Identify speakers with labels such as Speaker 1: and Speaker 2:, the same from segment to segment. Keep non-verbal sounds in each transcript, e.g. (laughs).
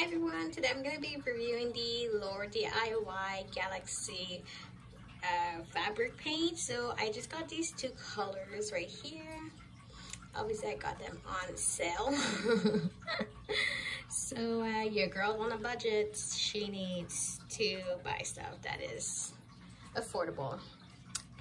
Speaker 1: Hi everyone, today I'm going to be reviewing the Laur DIY Galaxy uh, fabric paint. So I just got these two colors right here. Obviously I got them on sale. (laughs) so uh, your girl on a budget, she needs to buy stuff that is affordable.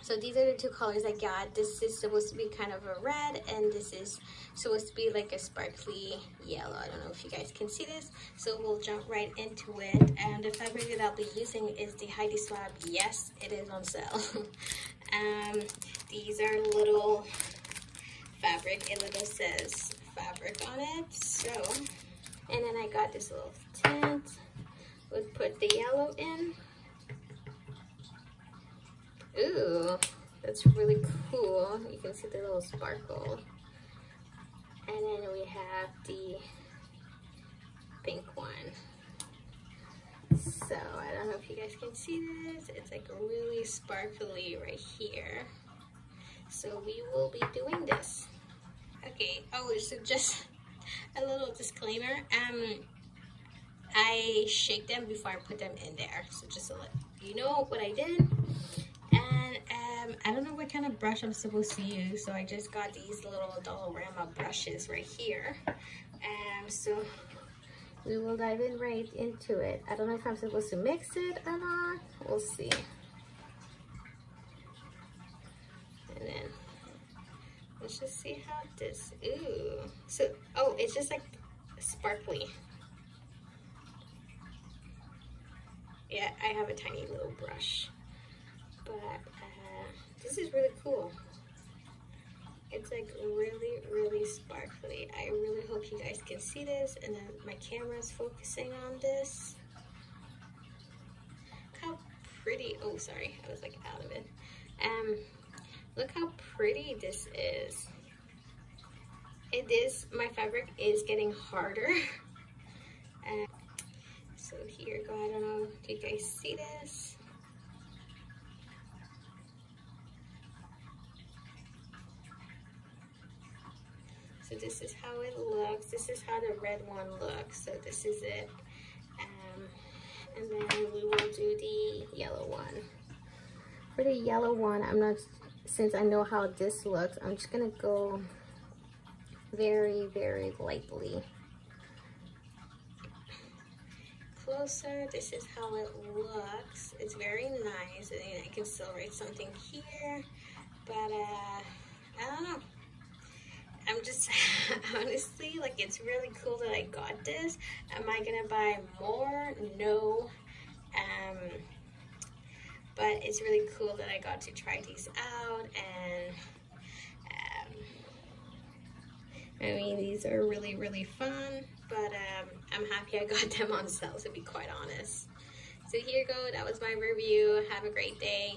Speaker 1: So these are the two colors I got. This is supposed to be kind of a red and this is supposed to be like a sparkly yellow. I don't know if you guys can see this. So we'll jump right into it. And the fabric that I'll be using is the Heidi Swapp. Yes, it is on sale. (laughs) um, these are little fabric. It little says fabric on it. So, and then I got this little tint. We'll put the yellow in. Ooh, that's really cool. You can see the little sparkle. And then we have the pink one. So I don't know if you guys can see this. It's like really sparkly right here. So we will be doing this. Okay, oh, so just a little disclaimer. Um, I shake them before I put them in there. So just to let you know what I did. Um, I don't know what kind of brush I'm supposed to use, so I just got these little Dollarama brushes right here. Um, so we will dive in right into it. I don't know if I'm supposed to mix it or not. We'll see. And then let's just see how this, ooh. So, oh, it's just like sparkly. Yeah, I have a tiny little brush. But this is really cool. It's like really, really sparkly. I really hope you guys can see this and then my camera is focusing on this. Look how pretty, oh sorry, I was like out of it. Um, look how pretty this is. It is, my fabric is getting harder. Uh, (laughs) so here go, I don't know, do you guys see this? So this is how it looks. This is how the red one looks. So this is it. Um, and then we will do the yellow one. For the yellow one, I'm not, since I know how this looks, I'm just gonna go very, very lightly. Closer, this is how it looks. It's very nice. And I can still write something here, but uh, I don't know. I'm just (laughs) honestly like it's really cool that I got this. Am I gonna buy more? No. Um, but it's really cool that I got to try these out and um, I mean these are really really fun but um, I'm happy I got (laughs) them on sale to be quite honest. So here you go, that was my review. Have a great day.